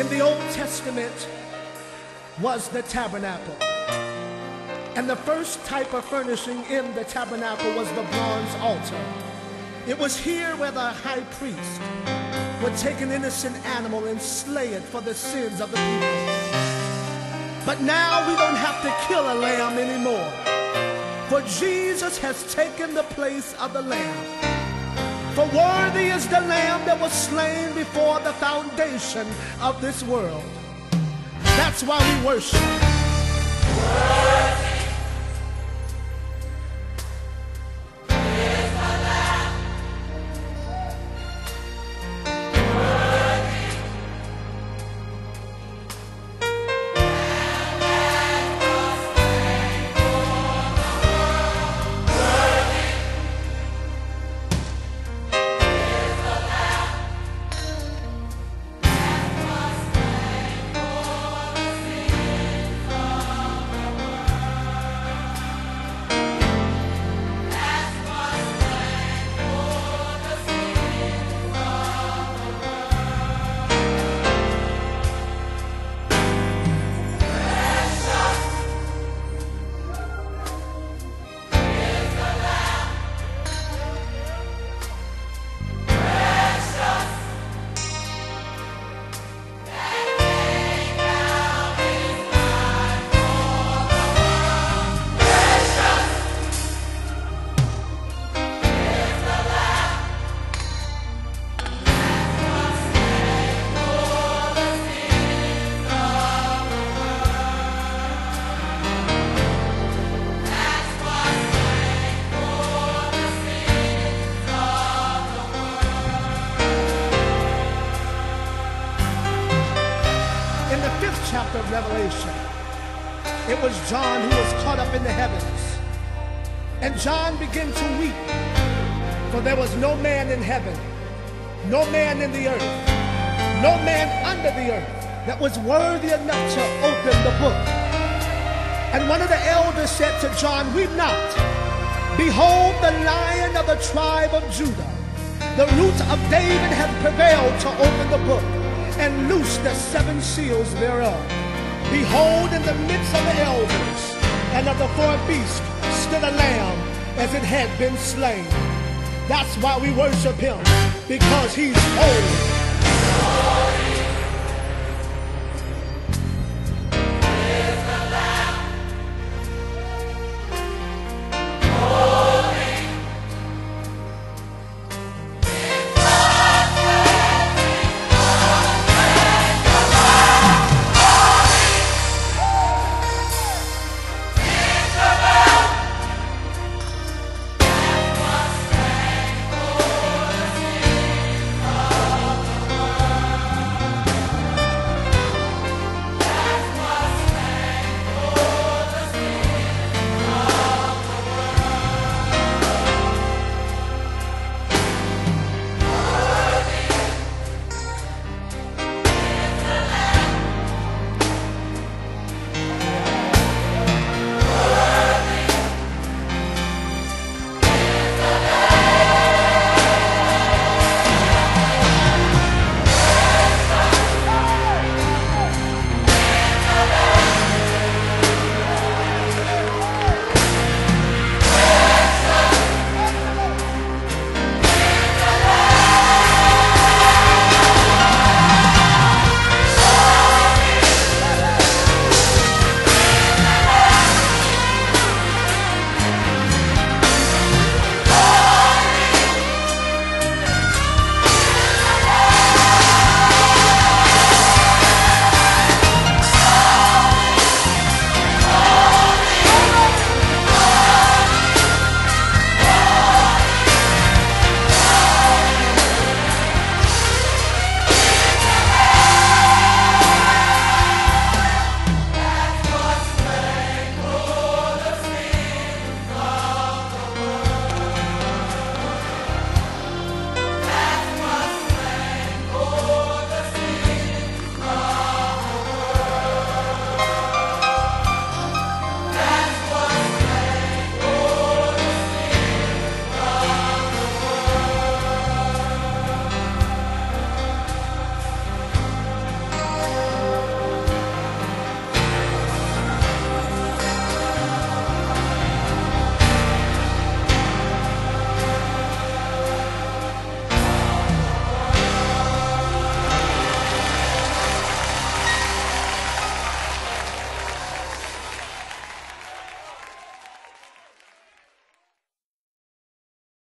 In the Old Testament was the tabernacle. And the first type of furnishing in the tabernacle was the bronze altar. It was here where the high priest would take an innocent animal and slay it for the sins of the people. But now we don't have to kill a lamb anymore. For Jesus has taken the place of the lamb. For worthy is the lamb that was slain before the foundation of this world. That's why we worship. The fifth chapter of Revelation, it was John who was caught up in the heavens. And John began to weep, for there was no man in heaven, no man in the earth, no man under the earth that was worthy enough to open the book. And one of the elders said to John, Weep not. Behold, the lion of the tribe of Judah, the root of David hath prevailed to open the book and loose the seven seals thereof. Behold, in the midst of the elders and of the four beasts stood a lamb as it had been slain. That's why we worship him, because he's holy.